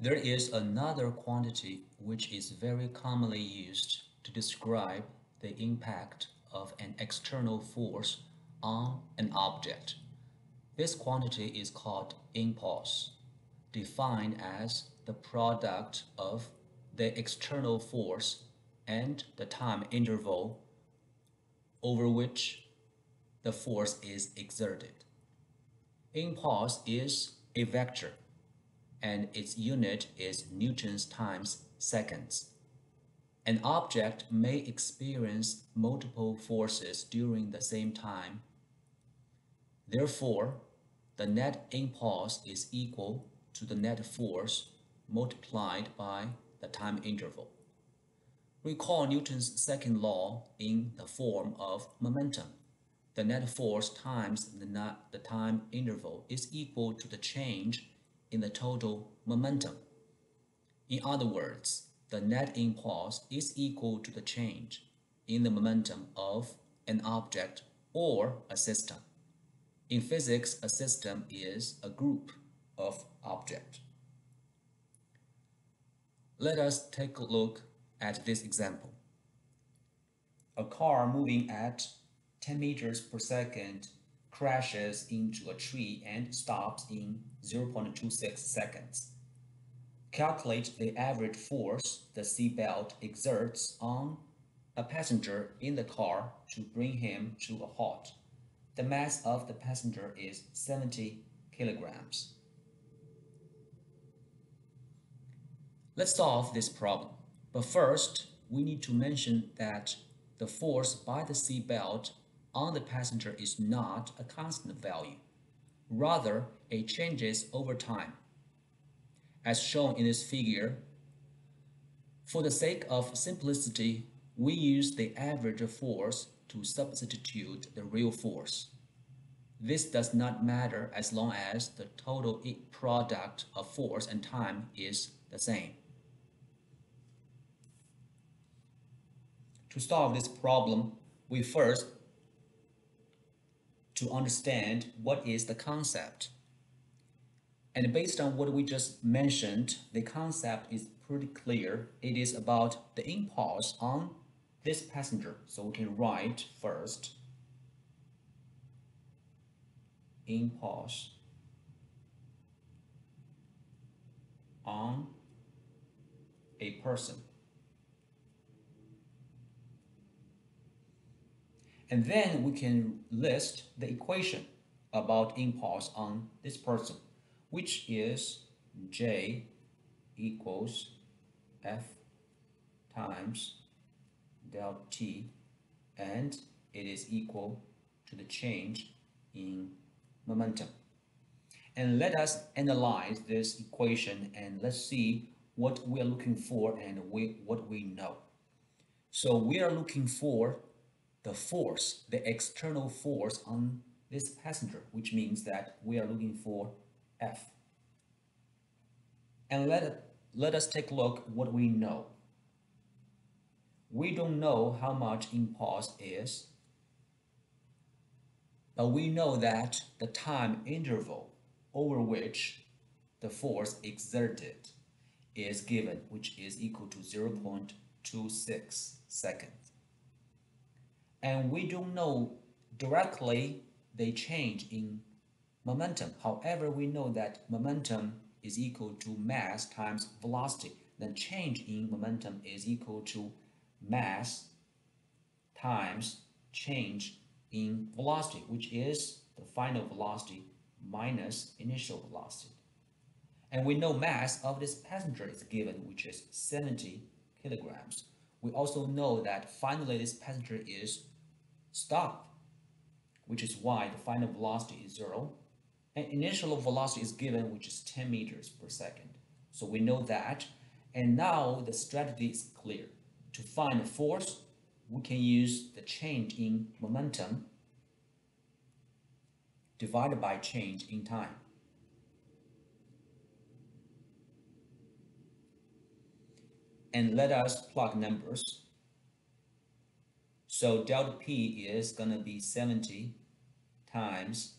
There is another quantity which is very commonly used to describe the impact of an external force on an object. This quantity is called impulse, defined as the product of the external force and the time interval over which the force is exerted. Impulse is a vector and its unit is newtons times seconds. An object may experience multiple forces during the same time. Therefore, the net impulse is equal to the net force multiplied by the time interval. Recall Newton's second law in the form of momentum. The net force times the, the time interval is equal to the change in the total momentum. In other words, the net impulse is equal to the change in the momentum of an object or a system. In physics, a system is a group of objects. Let us take a look at this example. A car moving at 10 meters per second crashes into a tree and stops in 0.26 seconds. Calculate the average force the seatbelt exerts on a passenger in the car to bring him to a halt. The mass of the passenger is 70 kilograms. Let's solve this problem. But first, we need to mention that the force by the seatbelt on the passenger is not a constant value. Rather, it changes over time. As shown in this figure, for the sake of simplicity, we use the average force to substitute the real force. This does not matter as long as the total product of force and time is the same. To solve this problem, we first to understand what is the concept. And based on what we just mentioned, the concept is pretty clear. It is about the impulse on this passenger. So we can write first impulse on a person. And then we can list the equation about impulse on this person, which is J equals F times delta T, and it is equal to the change in momentum. And let us analyze this equation and let's see what we are looking for and we, what we know. So we are looking for the force, the external force on this passenger, which means that we are looking for F. And let, let us take a look what we know. We don't know how much impulse is, but we know that the time interval over which the force exerted is given, which is equal to 0.26 seconds and we don't know directly the change in momentum. However, we know that momentum is equal to mass times velocity. Then change in momentum is equal to mass times change in velocity, which is the final velocity minus initial velocity. And we know mass of this passenger is given, which is 70 kilograms. We also know that finally this passenger is stopped, which is why the final velocity is zero. And initial velocity is given, which is 10 meters per second. So we know that. And now the strategy is clear. To find the force, we can use the change in momentum divided by change in time. And let us plug numbers. So delta P is going to be 70 times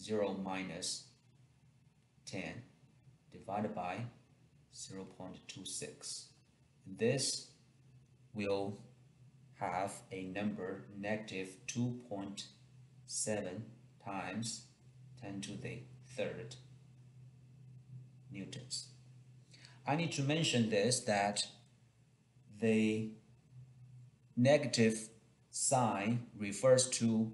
0 minus 10 divided by 0.26. This will have a number negative 2.7 times 10 to the third newtons. I need to mention this that the negative sign refers to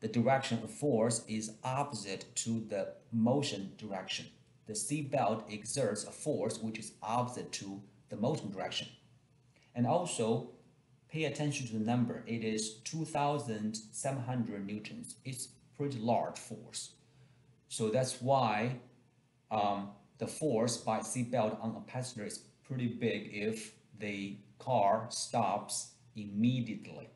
the direction of force is opposite to the motion direction. The seat belt exerts a force which is opposite to the motion direction. And also, pay attention to the number. It is 2,700 newtons. It's pretty large force. So that's why um, the force by seatbelt on a passenger is pretty big if the car stops immediately.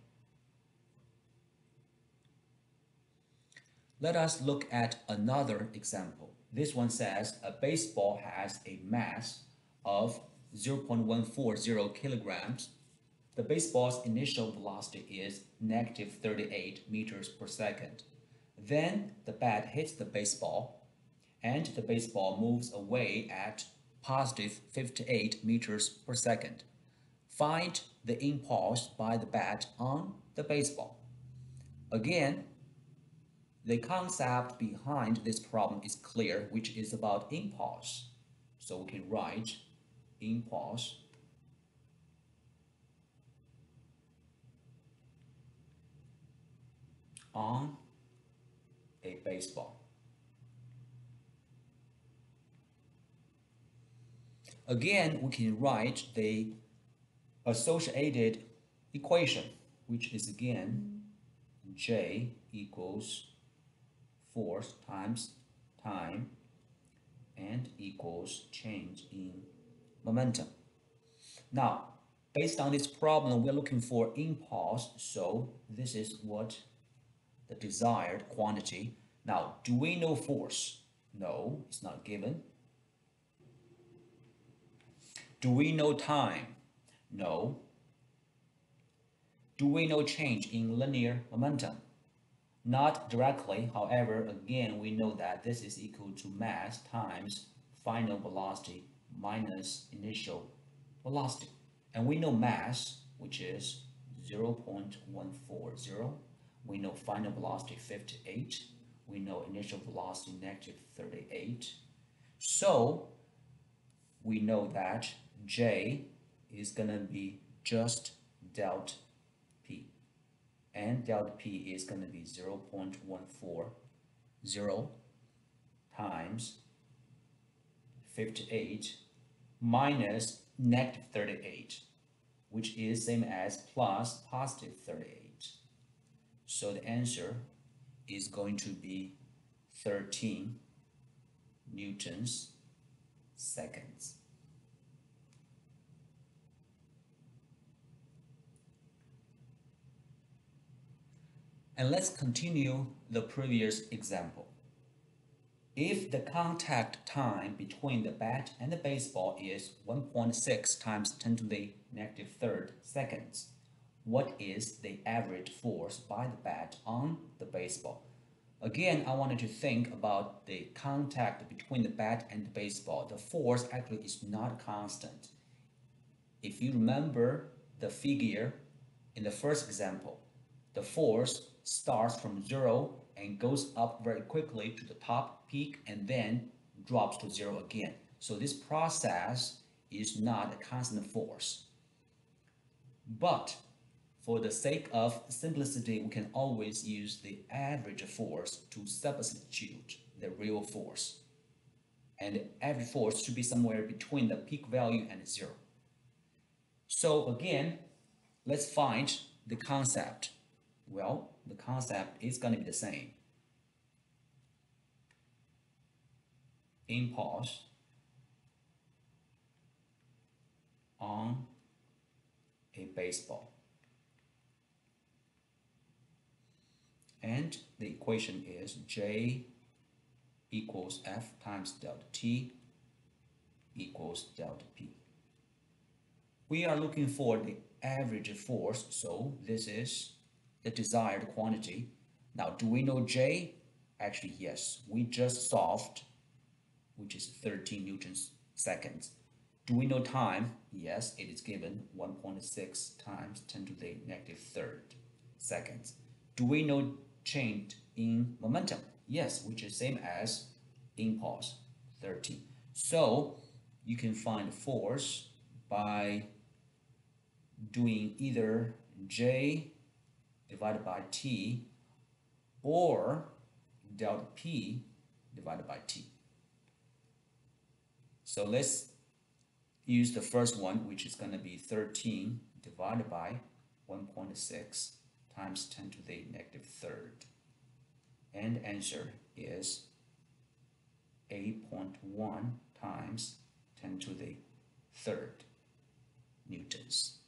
Let us look at another example. This one says a baseball has a mass of 0.140 kilograms. The baseball's initial velocity is negative 38 meters per second. Then the bat hits the baseball and the baseball moves away at positive 58 meters per second. Find the impulse by the bat on the baseball. Again, the concept behind this problem is clear, which is about impulse. So we can write impulse on a baseball. Again, we can write the associated equation, which is again J equals force times time and equals change in momentum. Now, based on this problem, we're looking for impulse, so this is what the desired quantity. Now, do we know force? No, it's not given. Do we know time? No. Do we know change in linear momentum? Not directly, however, again, we know that this is equal to mass times final velocity minus initial velocity. And we know mass, which is 0.140. We know final velocity 58. We know initial velocity negative 38. So we know that J is going to be just delta p. and delta P is going to be 0 0.140 times 58 minus negative 38, which is same as plus positive 38. So the answer is going to be 13 newtons seconds. And let's continue the previous example. If the contact time between the bat and the baseball is 1.6 times 10 to the negative third seconds, what is the average force by the bat on the baseball? Again, I wanted to think about the contact between the bat and the baseball. The force actually is not constant. If you remember the figure in the first example, the force starts from zero and goes up very quickly to the top peak and then drops to zero again. So this process is not a constant force. But for the sake of simplicity, we can always use the average force to substitute the real force. And the average force should be somewhere between the peak value and zero. So again, let's find the concept. Well, the concept is going to be the same. Impulse on a baseball. And the equation is J equals F times delta T equals delta P. We are looking for the average force, so this is the desired quantity. Now, do we know J? Actually, yes. We just solved, which is 13 newtons seconds. Do we know time? Yes, it is given 1.6 times 10 to the negative third seconds. Do we know change in momentum? Yes, which is same as impulse, 13. So you can find force by doing either J divided by T or delta P divided by T. So let's use the first one, which is going to be 13 divided by 1.6 times 10 to the negative third. And answer is 8.1 times 10 to the third newtons.